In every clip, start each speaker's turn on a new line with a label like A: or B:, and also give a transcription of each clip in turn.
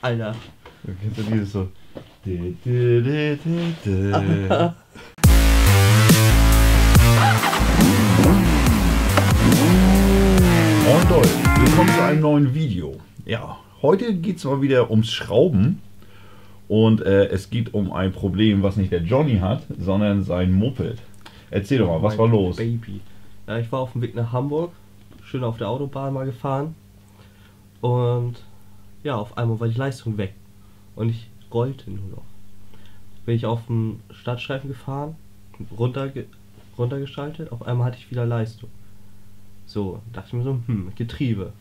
A: Alter.
B: Du kennst ja dieses so. Di. Moin Leute, willkommen zu einem neuen Video. Ja, heute geht es mal wieder ums Schrauben. Und äh, es geht um ein Problem, was nicht der Johnny hat, sondern sein Moped. Erzähl doch mal, was
A: Mein
B: war los?
A: Baby. Ja, ich war auf dem Weg nach Hamburg, schön auf der Autobahn mal gefahren. Und ja, auf einmal war die Leistung weg. Und ich rollte nur noch. Bin ich auf dem Stadtstreifen gefahren, runterge runtergeschaltet, auf einmal hatte ich wieder Leistung. So, dachte ich mir so, hm, Getriebe.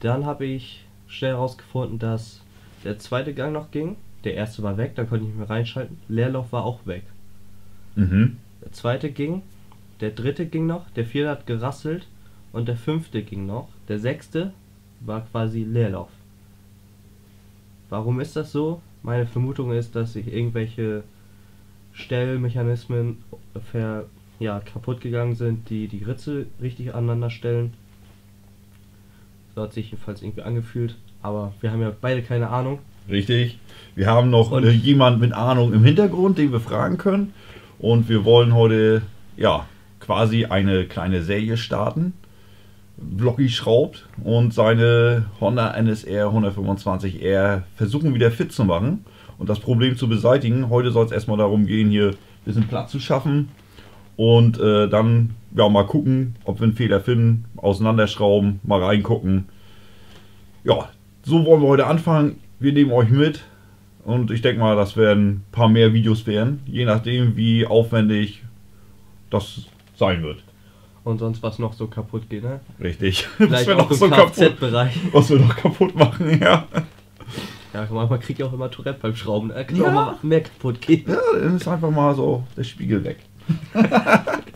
A: Dann habe ich schnell herausgefunden, dass der zweite Gang noch ging. Der erste war weg, da konnte ich nicht mehr reinschalten. Leerlauf war auch weg.
B: Mhm.
A: Der zweite ging, der dritte ging noch, der vierte hat gerasselt und der fünfte ging noch. Der sechste war quasi Leerlauf. Warum ist das so? Meine Vermutung ist, dass sich irgendwelche Stellmechanismen ver, ja, kaputt gegangen sind, die die Ritze richtig aneinander stellen. So hat sich jedenfalls irgendwie angefühlt. Aber wir haben ja beide keine Ahnung.
B: Richtig. Wir haben noch
A: Und-
B: äh, jemand mit Ahnung im Hintergrund, den wir fragen können. Und wir wollen heute ja quasi eine kleine Serie starten. Vloggy schraubt und seine Honda NSR 125R versuchen wieder fit zu machen und das Problem zu beseitigen. Heute soll es erstmal darum gehen, hier ein bisschen Platz zu schaffen und äh, dann ja mal gucken, ob wir einen Fehler finden, auseinanderschrauben, mal reingucken. Ja, so wollen wir heute anfangen. Wir nehmen euch mit und ich denke mal, das werden ein paar mehr Videos werden, je nachdem, wie aufwendig das sein wird.
A: Und sonst was noch so kaputt geht, ne?
B: Richtig.
A: Vielleicht
B: wir
A: auch
B: noch
A: im
B: so kaputt,
A: Kfz-Bereich.
B: was wir noch kaputt machen, ja.
A: Ja, manchmal kriegt ihr auch immer Tourette beim Schrauben. Da kann
B: Ja.
A: auch mal mehr kaputt gehen.
B: Ja, dann ist einfach mal so der Spiegel weg.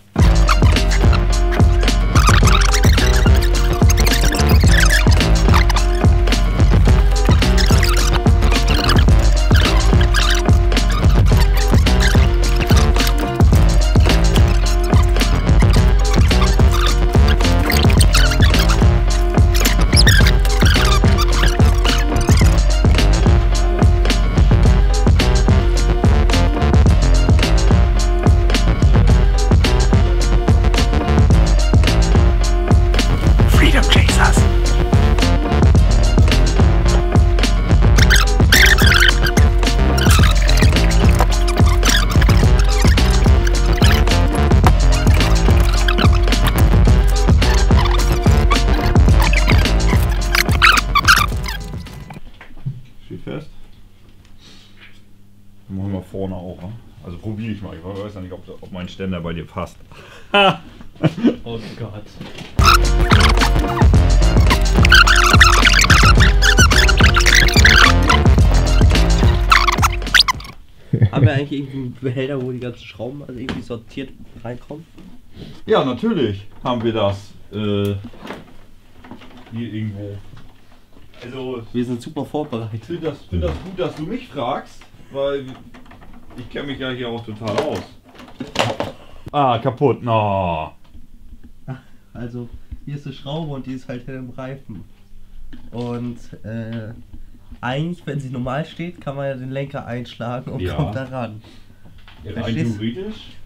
B: machen wir vorne auch. ne? Also probiere ich mal. Ich weiß ja nicht, ob, ob mein Ständer bei dir passt.
A: Oh Gott. Haben wir eigentlich irgendwie einen Behälter, wo die ganzen Schrauben also irgendwie sortiert reinkommen?
B: Ja, natürlich haben wir das. Äh, hier irgendwo. Also,
A: Wir sind super
B: ich
A: vorbereitet.
B: finde das, find das gut, dass du mich fragst, weil ich kenne mich ja hier auch total aus. Ah, kaputt. No.
A: Also, hier ist eine Schraube und die ist halt hinter dem Reifen. Und äh, eigentlich, wenn sie normal steht, kann man ja den Lenker einschlagen und
B: Ja.
A: kommt da ran.
B: Rein
A: Verstehst-?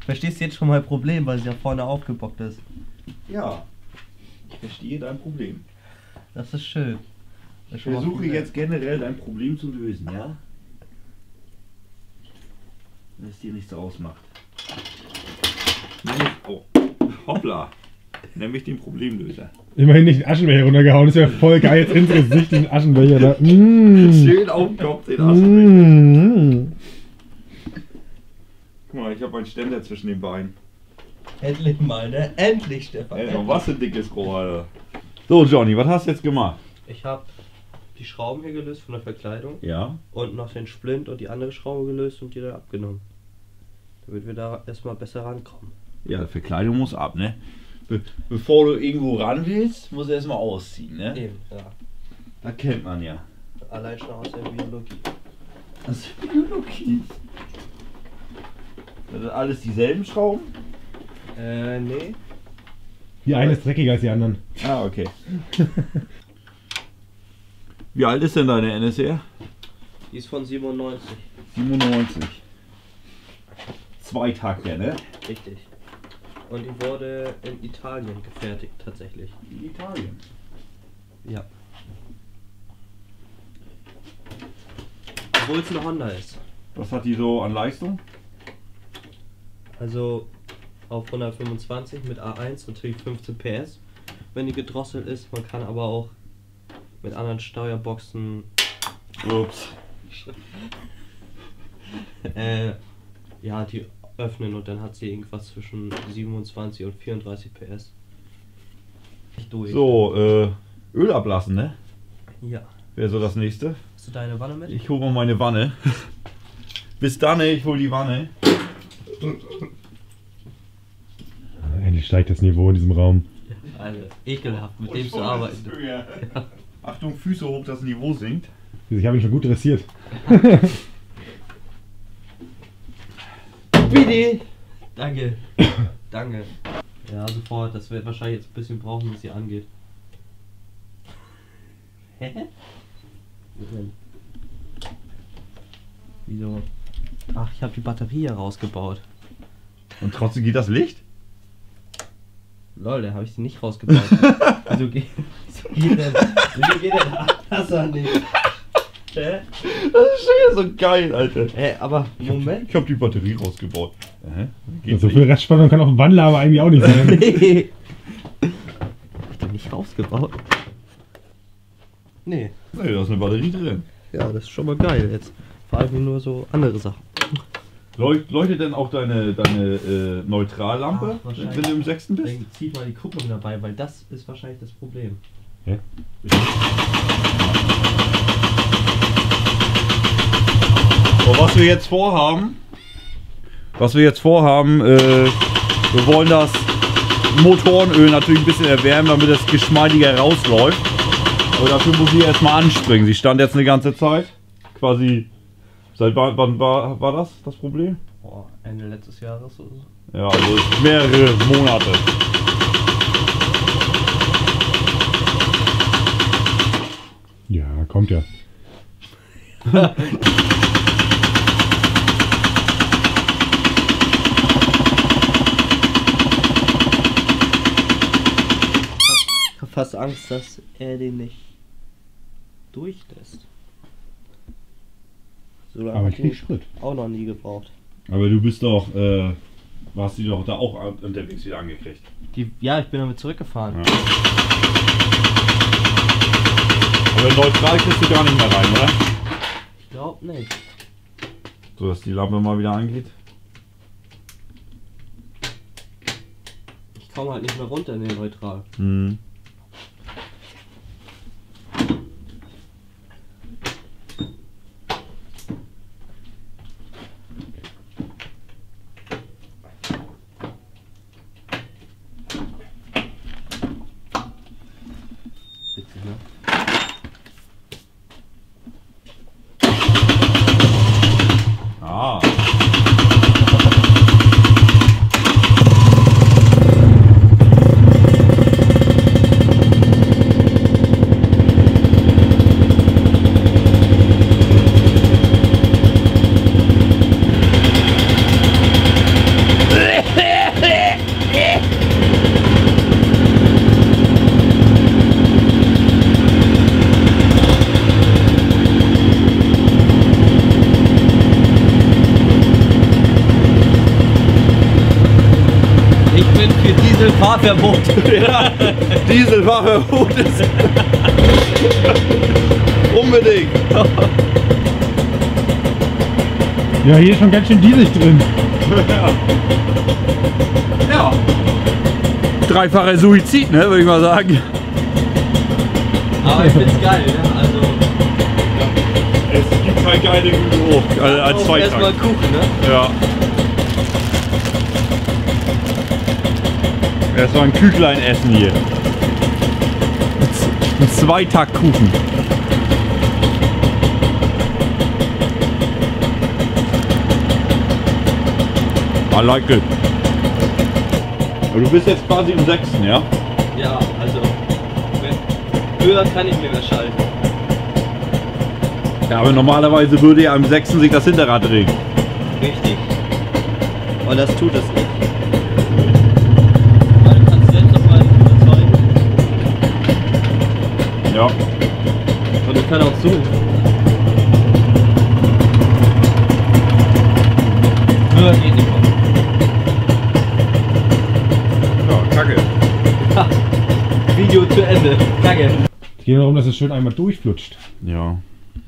A: Verstehst du jetzt schon mein Problem, weil sie ja vorne aufgebockt ist?
B: Ja. Ich verstehe dein Problem.
A: Das ist schön.
B: Ich
A: mal
B: versuche jetzt generell dein Problem zu lösen, ja? Wenn es dir nichts ausmacht. Nämlich, oh, hoppla. Nämlich den Problemlöser.
C: Immerhin nicht den Aschenbecher runtergehauen, das wäre voll geil jetzt ins Gesicht, den Aschenbecher da. Mm.
B: Schön auf den Kopf den Aschenbecher.
C: Mm.
B: Guck mal, ich habe einen Ständer zwischen den Beinen.
A: Endlich mal, ne? Endlich, Stefan.
B: Ey, was ein dickes Rohr, Alter. So, Johnny, was hast du jetzt gemacht?
A: Ich habe die Schrauben hier gelöst von der Verkleidung
B: Ja.
A: und noch den Splint und die andere Schraube gelöst und die dann abgenommen. Damit wir da erstmal besser rankommen.
B: Ja, Verkleidung muss ab, ne? Be bevor du irgendwo ran willst, muss er erstmal ausziehen, ne?
A: Eben, ja.
B: Das kennt man ja.
A: Allein schon aus der Biologie.
B: Das ist Biologie. Das sind alles dieselben Schrauben?
A: Äh, nee.
C: Die eine ist dreckiger als die anderen.
B: Ah, okay. Wie alt ist denn deine NSR?
A: Die ist von 97.
B: 97. Zweitakter, ne?
A: Richtig. Und die wurde in Italien gefertigt, tatsächlich.
B: In Italien.
A: Ja. Obwohl es eine Honda ist.
B: Was hat die so an Leistung?
A: Also auf 125 mit A1 natürlich 15 PS, wenn die gedrosselt ist. Man kann aber auch mit anderen Steuerboxen
B: Ups.
A: äh, ja, die öffnen und dann hat sie irgendwas zwischen 27 und 34 PS. Nicht durch.
B: So, äh, Öl ablassen, ne?
A: Ja.
B: Wäre so das nächste.
A: Hast du deine Wanne mit?
B: Ich hole mal meine Wanne. Bis dann, ich hol die Wanne.
C: Endlich steigt das Niveau in diesem Raum.
A: Also, ekelhaft, mit dem zu arbeiten.
B: Achtung, Füße hoch, das Niveau sinkt.
C: Ich habe ihn schon gut dressiert.
A: Bitte! Danke. Danke. Ja, sofort. Das wird wahrscheinlich jetzt ein bisschen brauchen, bis sie angeht. Hä? Wieso? Ach, ich habe die Batterie hier rausgebaut.
B: Und trotzdem geht das Licht?
A: Lol, da habe ich sie nicht rausgebaut. wieso, geht, wieso geht denn, wieso geht denn das an nicht? Hä?
B: Das ist schon wieder so geil, Alter.
A: Hä, aber Moment.
B: Ich habe die Batterie rausgebaut. Hä?
C: So
B: nicht.
C: viel Restspannung kann auf dem Wandler aber eigentlich auch nicht sein.
A: Nee. Hab ich den nicht rausgebaut? Nee.
B: Nee, da ist eine Batterie drin.
A: Ja, das ist schon mal geil. Jetzt ich mich nur so andere Sachen.
B: Leucht, leuchtet denn auch deine, deine äh, Neutrallampe,
A: Ach,
B: wenn du im sechsten bist?
A: Dann zieh mal die Kupplung dabei, weil das ist wahrscheinlich das Problem.
C: Hä?
B: So, was wir jetzt vorhaben, was wir jetzt vorhaben, äh, wir wollen das Motorenöl natürlich ein bisschen erwärmen, damit es geschmeidiger rausläuft. Aber dafür muss sie erstmal anspringen. Sie stand jetzt eine ganze Zeit. Quasi. Seit wann, wann war, war das das Problem?
A: Boah, Ende letztes Jahres oder so.
B: Ja, also mehrere Monate.
C: Ja, kommt ja.
A: Ich hab fast Angst, dass er den nicht durchlässt. So lange
C: Aber ich krieg Sprit.
A: auch noch nie gebraucht.
B: Aber du bist doch, äh, warst du doch da auch an- unterwegs wieder angekriegt.
A: Die, ja, ich bin damit zurückgefahren.
B: Ja. Aber neutral kriegst du gar nicht mehr rein, oder?
A: Ich glaub nicht.
B: So, dass die Lampe mal wieder angeht.
A: Ich komme halt nicht mehr runter in den Neutral.
B: Mhm.
A: Witzig, ne?
B: Ah.
A: Ich bin für Dieselfahrverbot.
B: Diesel war verboten. Unbedingt.
C: Ja, hier ist schon ganz schön diesig drin.
B: Ja. Dreifacher Suizid, ne, würde ich mal sagen.
A: Aber ich find's geil, ne? Also,
B: Es gibt kein geile Geruch also als
A: auch erstmal. Kuchen, ne?
B: Ja. Erstmal ein Küchlein essen hier. Ein Zweitaktkuchen. I like it. Aber du bist jetzt quasi im sechsten, ja?
A: Ja, also, wenn, höher kann ich mir mehr schalten.
B: Ja, aber normalerweise würde ja am 6. sich das Hinterrad drehen.
A: Richtig. Und das tut es nicht. So. Höher geht nicht mehr.
B: Ja, kacke.
A: Video zu Ende. Kacke.
C: Es geht darum, dass es schön einmal durchflutscht.
B: Ja.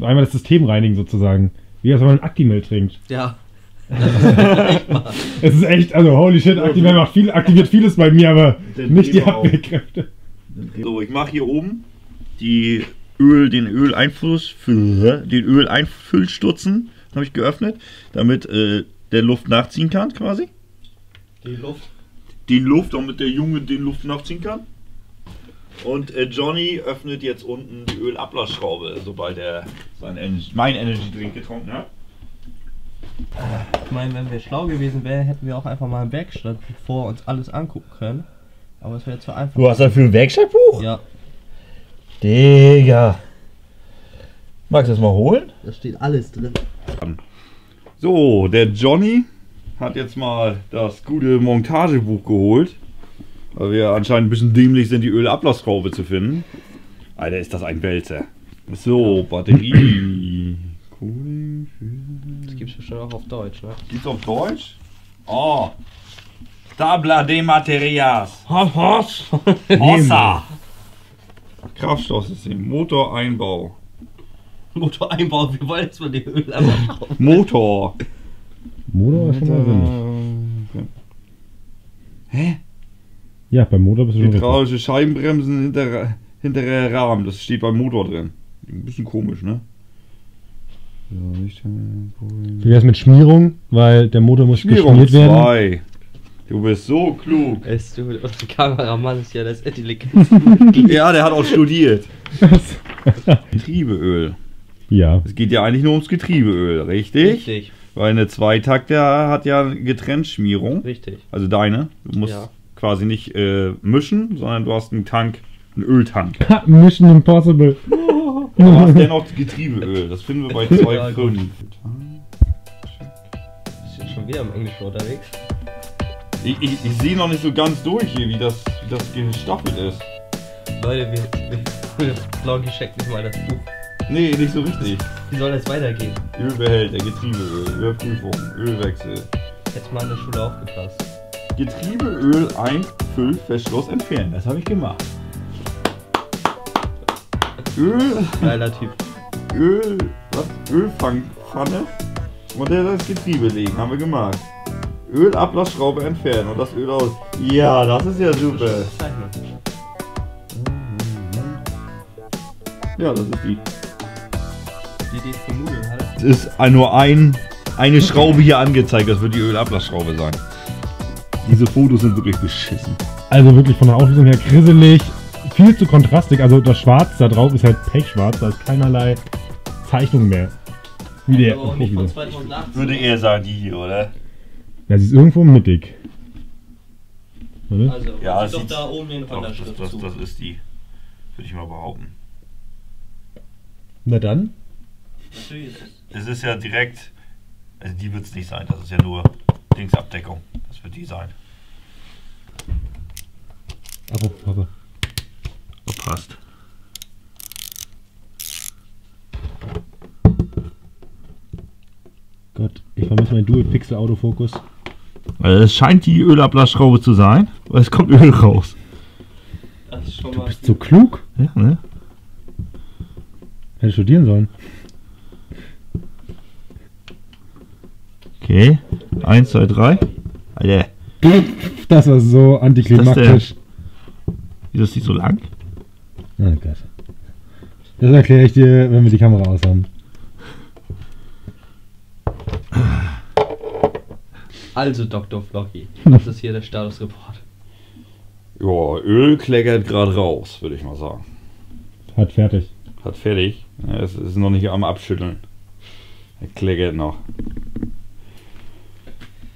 C: Einmal das System reinigen sozusagen. Wie als wenn man ein Actimel trinkt.
A: Ja.
C: Es ist echt, also holy shit, Actimel macht viel, aktiviert vieles bei mir, aber
B: Den
C: nicht die. Abwehrkräfte.
B: So, ich mache hier oben die Öl, den Öleinfluss für den Öleinfüllstutzen habe ich geöffnet, damit äh, der Luft nachziehen kann quasi.
A: Die Luft.
B: Den Luft, damit der Junge den Luft nachziehen kann. Und äh, Johnny öffnet jetzt unten die Ölablassschraube, sobald er sein Ener mein Energy Drink getrunken hat.
A: Ich meine, wenn wir schlau gewesen wären, hätten wir auch einfach mal im Werkstatt vor uns alles angucken können. Aber es wäre zu einfach.
B: Du hast dafür ein Werkstattbuch?
A: Ja,
B: Digga. Magst du das mal holen?
A: da steht alles drin.
B: So, der Johnny hat jetzt mal das gute Montagebuch geholt. Weil wir anscheinend ein bisschen dämlich sind, die Ölablassschraube zu finden. Alter, ist das ein Wälzer. So, Batterie.
A: Das gibt's bestimmt auch auf Deutsch, ne?
B: Gibt's auf Deutsch? Oh. Tabla de Materias. Hossa. Kraftstoffsystem. Motoreinbau.
A: Motoreinbau, wir wollen jetzt mal die Öl abschrauben.
B: Motor.
C: Motor ist schon mal sinnig.
B: Hä?
C: Ja, beim Motor bist du schon.
B: Hydraulische Scheibenbremsen hinter, hinterer Rahmen, das steht beim Motor drin. Ein bisschen komisch, ne? Ja, nicht
C: Wie wär's mit Schmierung? Weil der Motor muss
B: Schmierung
C: geschmiert werden.
B: 2. Du bist so klug.
A: Es du, unser Kameramann ist ja das intelligent.
B: Ja, der hat auch studiert. Getriebeöl.
C: ja.
B: Es geht ja eigentlich nur ums Getriebeöl, richtig?
A: Richtig,
B: Weil eine Zweitakter hat ja getrennt Schmierung.
A: richtig.
B: Also deine. Du musst
A: Ja.
B: quasi nicht äh, mischen, sondern du hast einen Tank, einen Öltank.
C: Mission Impossible.
B: Du hast dennoch Getriebeöl. Das finden wir bei
A: Ja,
B: 2,5.
A: gut. Ist jetzt schon wieder im Englischen unterwegs.
B: Ich, ich, ich sehe noch nicht so ganz durch hier, wie das, wie das gestaffelt ist.
A: Leute, wir, wir, Bloggy checkt nicht mal das Buch.
B: Nee, nicht so richtig.
A: Wie soll das weitergehen?
B: Ölbehälter, Getriebeöl, Überprüfung, Ölwechsel.
A: Jetzt mal in der Schule aufgepasst.
B: Getriebeöl Einfüllverschluss entfernen. Das habe ich gemacht. Öl,
A: Geiler Typ.
B: Öl, was? Ölfangpfanne unter das Getriebe legen. Haben wir gemacht. Ölablassschraube entfernen und das Öl aus. Ja, das ist ja super. Ja, das ist die.
A: Die die für Nudeln hat.
B: Es ist nur ein, eine Schraube hier angezeigt. Das wird die Ölablassschraube sein. Diese Fotos sind wirklich beschissen.
C: Also wirklich von der Auflösung her grisselig. Viel zu kontrastig. Also das Schwarz da drauf ist halt pechschwarz. Da ist keinerlei Zeichnung mehr. Wie der.
A: Aber auch nicht von 2018.
B: Würde eher sagen, die hier, oder?
C: Ja, sie ist irgendwo mittig. Oder?
A: Also,
B: Ja,
A: sieht doch da oben den
B: Das,
A: Honda-Schrift
B: das,
A: zu.
B: das ist die. Würde ich mal behaupten.
C: Na dann.
A: Natürlich ist es.
B: Es ist ja direkt. Also die wird es nicht sein. Das ist ja nur Dingsabdeckung. Das wird die sein.
C: Apropos Papa.
B: Passt.
C: Gott, ich vermisse mein Dual-Pixel-Autofokus.
B: Also es scheint die Ölablassschraube zu sein, weil es kommt Öl raus.
C: Du bist so klug.
B: Ja, ne?
C: Hätte studieren sollen.
B: Okay. Eins, zwei, drei. Alter,
C: Das war so antiklimatisch.
B: wieso ist die so lang?
C: Oh Gott. Das erkläre ich dir, wenn wir die Kamera aus haben.
A: Also, Dr. Flocky. Das ist hier der Statusreport.
B: Ja, Öl kleckert gerade raus, würde ich mal sagen.
C: Hat fertig.
B: Hat fertig. Ja, es ist noch nicht am Abschütteln. Er kleckert noch.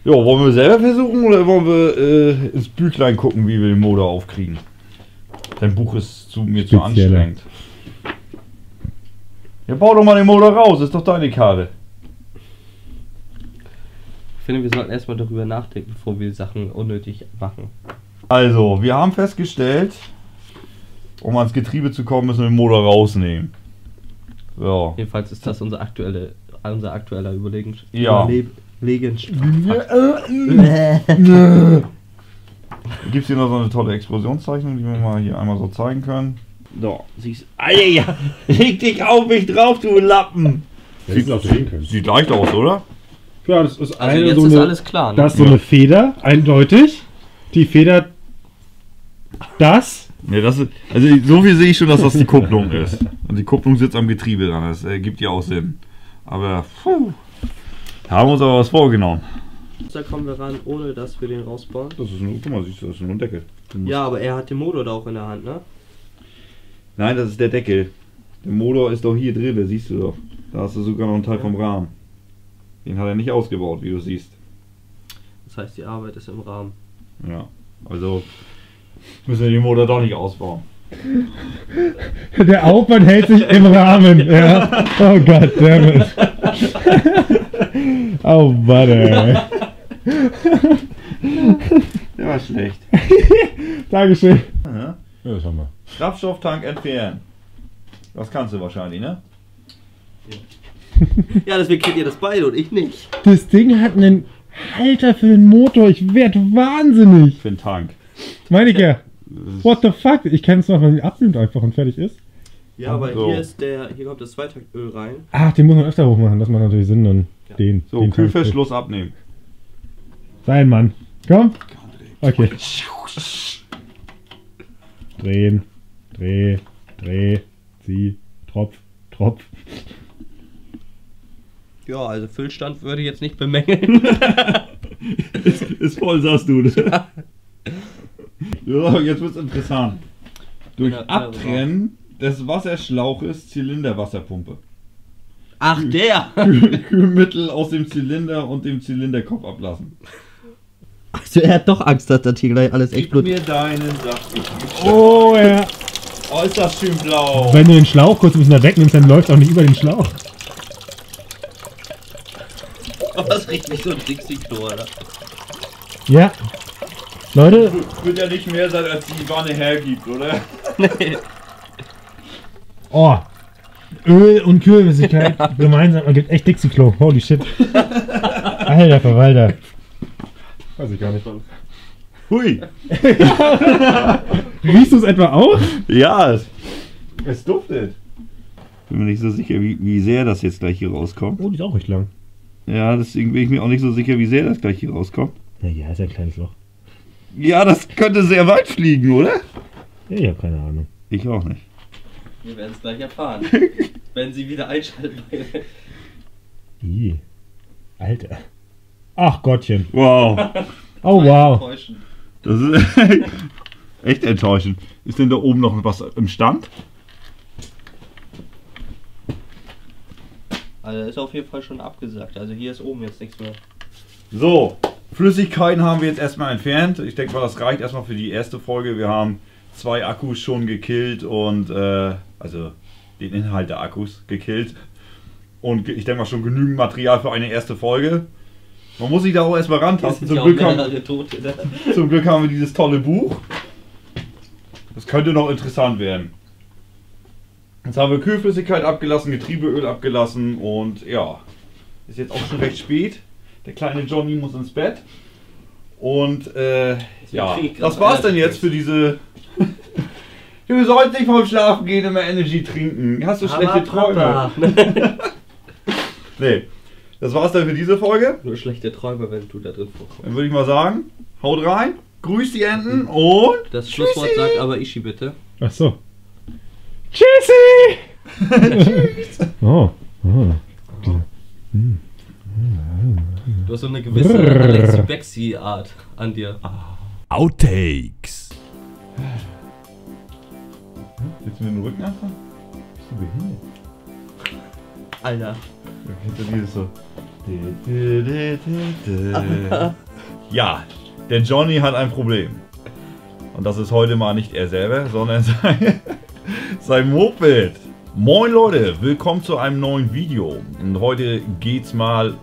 B: Ja, wollen wir selber versuchen oder wollen wir äh, ins Büchlein gucken, wie wir den Motor aufkriegen? Dein Buch ist zu, mir zu
C: Spezieller.
B: anstrengend. Ja, bau doch mal den Motor raus, ist doch deine Karre.
A: Ich finde, wir sollten erstmal darüber nachdenken, bevor wir Sachen unnötig machen.
B: Also, wir haben festgestellt, um ans Getriebe zu kommen, müssen wir den Motor rausnehmen. So.
A: Jedenfalls ist das unser, aktuelle, unser aktueller Überlegen.
B: Ja.
A: Überlegensfakt.
B: Gibt es hier noch so eine tolle Explosionszeichnung, die wir mal hier einmal so zeigen können? So, siehst Alter, ja, leg dich auf mich drauf, du Lappen!
C: Ja, sehen können.
B: Sieht leicht aus, oder?
C: Ja, das ist
A: Also
C: eine
A: jetzt
C: so
A: ist
C: eine,
A: alles klar. Ne?
C: Das ist so eine Feder, eindeutig. Die Feder. Das.
B: Ne, das ist, also so viel sehe ich schon, dass das die Kupplung ist. Und die Kupplung sitzt am Getriebe dran, das äh, gibt ja auch Sinn. Aber, puh, da haben wir uns aber was vorgenommen.
A: Da kommen wir ran, ohne dass wir den rausbauen.
B: Das ist nur, guck mal, siehst du, das ist nur ein Deckel.
A: Ja, aber er hat den Motor da auch in der Hand, ne?
B: Nein, das ist der Deckel. Der Motor ist doch hier drin, siehst du doch. Da hast du sogar noch einen Teil vom Rahmen. Den hat er nicht ausgebaut, wie du siehst.
A: Das heißt, die Arbeit ist im Rahmen.
B: Ja, also müssen wir den Motor doch nicht ausbauen.
C: Der Aufwand hält sich im Rahmen. Ja. Oh Gott, damit. Oh Mann, ey.
B: Der war schlecht.
C: Dankeschön.
B: Ja.
C: Ja, das haben wir.
B: Kraftstofftank entfernen. Das kannst du wahrscheinlich, ne?
A: Ja, deswegen kennt ihr das beide und ich nicht.
C: Das Ding hat einen Halter für den Motor. Ich werd wahnsinnig.
B: Für den Tank.
C: Meine ich ja. What the fuck? Ich kenne es noch, wenn ihn abnimmt einfach und fertig ist.
A: Ja, aber
B: So.
A: hier ist der, hier kommt das Zweitaktöl rein.
C: Ach, den muss man öfter hochmachen. Das macht natürlich Sinn dann. Den.
B: So,
C: den
B: Kühlverschluss abnehmen.
C: Sein Mann. Komm. Okay. Drehen. Dreh. Dreh. Zieh. Tropf. Tropf.
A: Ja, also Füllstand würde ich jetzt nicht bemängeln.
B: ist, ist voll, sagst du. Ne? ja, jetzt wird's interessant. Durch
A: Ja,
B: Abtrennen des Wasserschlauches Zylinderwasserpumpe.
A: Ach, der!
B: Kühlmittel aus dem Zylinder und dem Zylinderkopf ablassen.
A: Also er hat doch Angst, dass das hier gleich alles
B: Gib
A: explodiert.
B: mir deinen Saft.
C: Oh ja.
B: Oh, ist das schön blau.
C: Wenn du den Schlauch kurz ein bisschen da wegnimmst, dann läuft auch nicht über den Schlauch.
A: Oh, das riecht mich so ein Dixie-Klo, Alter.
C: Ja. Leute,
B: Wird ja nicht mehr sein, als die Wanne hergibt, oder?
C: oh. Öl und Kühlflüssigkeit gemeinsam ergibt echt Dixie-Klo. Holy shit. Alter Verwalter. Weiß ich gar nicht.
B: Hui.
C: Riechst du es etwa auch?
B: Ja, es, es duftet. Bin mir nicht so sicher, wie, wie sehr das jetzt gleich hier rauskommt.
C: Oh, die ist auch recht lang.
B: Ja, deswegen bin ich mir auch nicht so sicher, wie sehr das gleich hier rauskommt.
C: Naja, ist ja ein kleines Loch.
B: Ja, das könnte sehr weit fliegen, oder?
C: Ja, ich habe keine Ahnung.
B: Ich auch nicht.
A: Wir werden es gleich erfahren. wenn sie wieder einschalten.
C: Ih. Alter. Ach Gottchen.
B: Wow.
C: Oh wow.
B: Das ist echt enttäuschend. Ist denn da oben noch was im Stand?
A: Also ist auf jeden Fall schon abgesagt. Also hier ist oben jetzt nichts mehr.
B: So, Flüssigkeiten haben wir jetzt erstmal entfernt. Ich denke mal, das reicht erstmal für die erste Folge. Wir haben zwei Akkus schon gekillt und äh, also den Inhalt der Akkus gekillt. Und ich denke mal schon genügend Material für eine erste Folge. Man muss sich da auch erstmal rantasten. Zum
A: ja auch
B: Glück, haben,
A: mehrere Tote. Ne?
B: zum Glück haben wir dieses tolle Buch. Das könnte noch interessant werden. Jetzt haben wir Kühlflüssigkeit abgelassen, Getriebeöl abgelassen und ja, ist jetzt auch schon recht spät. Der kleine Johnny muss ins Bett. Und äh, ja, das war's dann
A: Energy
B: jetzt für diese. du sollst nicht vorm Schlafen gehen immer Energy trinken. Hast du schlechte Träume? Nee. Das war's dann für diese Folge.
A: Nur schlechte Träume, wenn du da drin vorkommst.
B: Dann würde ich mal sagen, haut rein, grüßt die Enten und
A: Das Schlusswort
B: Tschüssi.
A: sagt aber Ishi bitte.
C: Ach so. Tschüssi! oh. oh.
A: Du hast so eine gewisse. Alexi Bexi Art an dir.
D: Outtakes.
B: Willst du mir den Rücken anfangen? Bist du behindert?
A: Alter.
B: Hinter dir ist so. Ja, der Johnny hat ein Problem. Und das ist heute mal nicht er selber, sondern sein, sein Moped. Moin Leute, willkommen zu einem neuen Video. Und heute geht's mal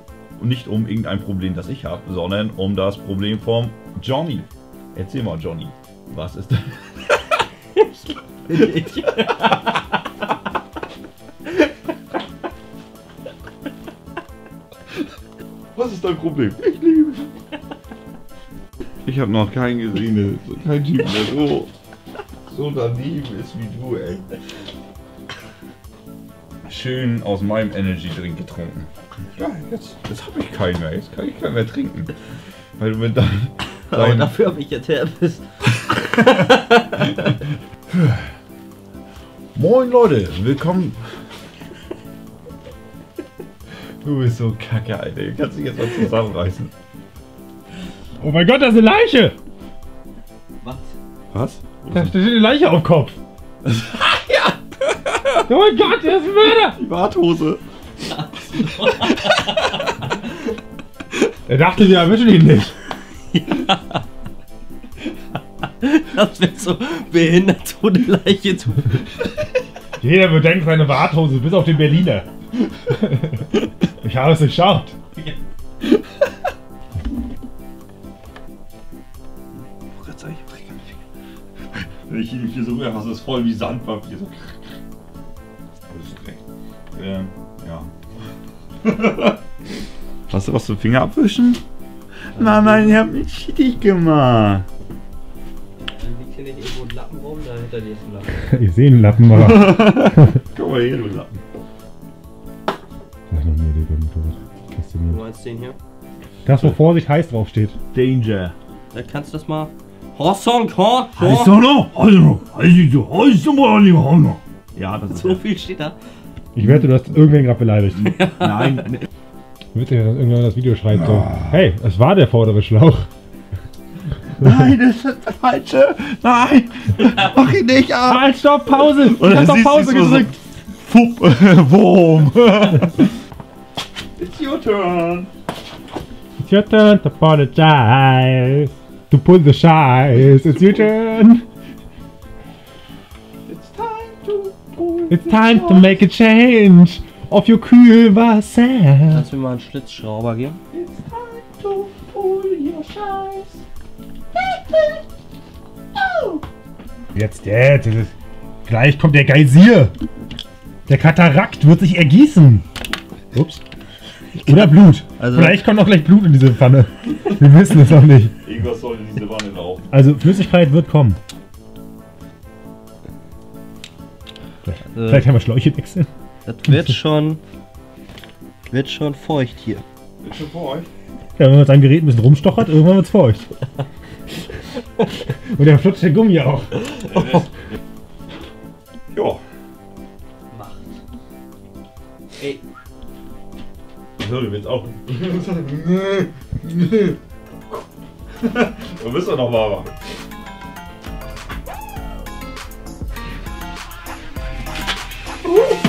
B: nicht um irgendein Problem, das ich habe, sondern um das Problem vom Johnny. Erzähl mal, Johnny, was ist denn?
A: Ich.
B: Was ist dein Problem? Ich liebe Ich habe noch keinen gesehen, kein Typ, der so, so daneben ist wie du, ey. Schön aus meinem Energy Drink getrunken. Ja, jetzt, jetzt habe ich keinen mehr. Jetzt kann ich keinen mehr trinken. Weil du mit deinem.
A: Aber dafür habe ich jetzt Herpes.
B: Moin Leute, willkommen. Du bist so kacke, Alter. Du kannst dich jetzt mal zusammenreißen.
C: Oh mein Gott, da ist eine Leiche!
A: Was?
B: Was?
C: Da steht eine Leiche auf dem Kopf. ja! Oh mein Gott, der ist ein Mörder!
B: Die Warthose.
C: Er dachte, wir erwischen ihn nicht.
A: Das wird so behindert, so eine Leiche zu.
C: Jeder bedenkt seine Warthose, bis auf den Berliner. Ich habe es durchschaut.
B: Wenn ich ihn hier so rüber, ist voll wie Sandpapier. So. Das ist recht. Ähm, ja. Hast du was zum Finger abwischen? Nein, nein, ich hab mich schittig gemacht.
A: Liegt hier nicht irgendwo ein Lappen rum, da hinter dir ist ein Lappen.
C: Ich sehe einen Lappen, aber.
B: Komm mal her, du Lappen.
C: Sag noch nie erlebt beim Motorrad.
A: Du meinst den hier?
C: Das, wo Vorsicht heiß draufsteht.
B: Danger.
A: Da kannst du das mal. Horsong, Hor,
B: Heißt noch? Also, also, also mal noch. Ja, das ist
A: So viel steht da.
C: Ich wette, du hast irgendwen gerade beleidigt.
B: Nein,
C: Witzig, dass irgendwann das Video schreit so. Hey, es war der vordere Schlauch.
B: nein, das ist das Falsche. Nein, mach ihn nicht ab.
C: Halt, stopp, Pause! Ich hab doch Pause
B: du so-
C: gedrückt!
B: Fupp, Wurm. It's your turn.
C: It's your turn to apologize. To pull the shies. It's your turn.
B: It's time to pull
C: It's time to make a change of your Kühlwasser.
A: Kannst du mir mal einen Schlitzschrauber geben?
B: It's time to pull your shies.
C: Jetzt, jetzt. ist- Gleich kommt der Geysir. Der Katarakt wird sich ergießen. Ups. Oder Blut.
A: Also-
C: Vielleicht kommt auch gleich Blut in diese Pfanne. Wir wissen es noch nicht.
B: Irgendwas soll in diese Wanne laufen.
C: Also Flüssigkeit wird kommen. Vielleicht haben wir Schläuche wechseln.
A: Das wird schon. Wird schon feucht hier.
B: Ist schon euch?
C: Ja, wenn man mit seinem Gerät ein bisschen rumstochert, irgendwann wird's feucht. Und dann flutscht der Gummi auch.
B: Ja. Hören wir jetzt auch. du bist doch noch warmer. Uh.